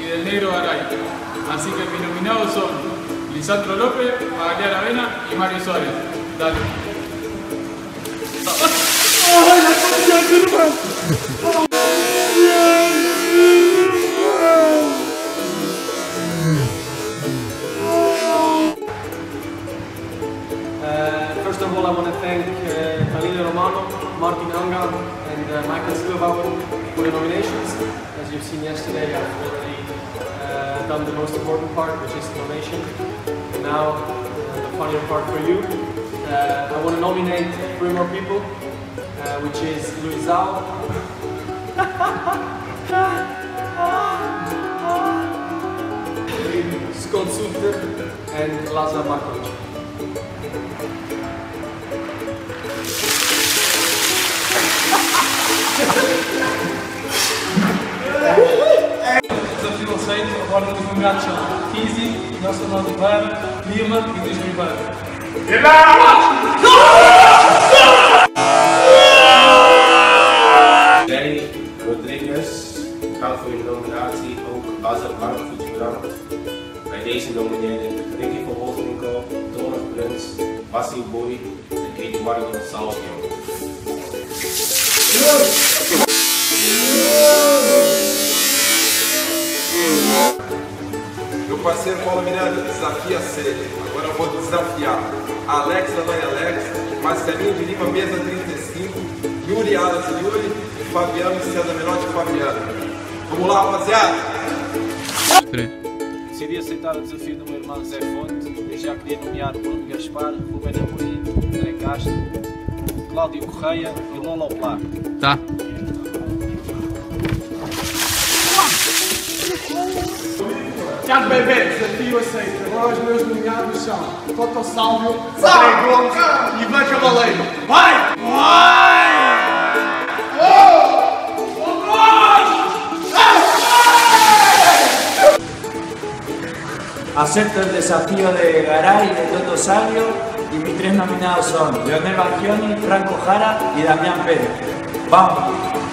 y del negro Garay. Así que mis nominados son Lisandro López, Magaliana Avena y Mario Suárez. Dale. Uh, first of all, I want to thank uh, Halil Romano, Martin Anga, and uh, Michael Silva for the nominations. As you've seen yesterday, I've already uh, done the most important part, which is the donation. And now, uh, the funnier part for you. Uh, I want to nominate three more people, uh, which is Luisao, Scott Suter, and Lazar Markovic. Agora os nomeados são Kizzy, Nelson Oliveira, Lima e Luís Ribeiro. Danny Rodriguez, gaat voor je nominatie ook Lazar Markovic bedankt. Bij deze nomineren Ricky van Wolfenwinkel, Donald Prins, Bassi Boy en Eduardo Salvio. Parceiro Paulo Miranda, desafia C. Agora eu vou desafiar Alex da Mãe Alex, Marcelinho de Lima, mesa 35, Yuri Alas Yuri e Fabiano César Menotti Fabiano. Vamos lá, rapaziada! Decidi aceitar o desafio do meu irmão Zé Fonte e já queria nomear Bruno Gaspar, Rubén Amorim, André Castro, Cláudio Correia e Lola Plá. Tá. Tiago Bebê, desafio aceito. Agora os meus nomeados são Toto Sálvio, André Gomes e Ivan Cavaleiro. Vai! Acepto el desafío de Garay y de Toto Salvio y mis tres nominados son Leonel Banchioni, Franco Jara y Damián Pérez. ¡Vamos!